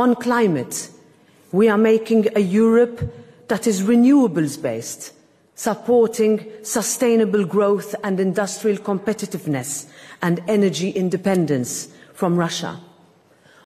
On climate, we are making a Europe that is renewables based, supporting sustainable growth and industrial competitiveness and energy independence from Russia.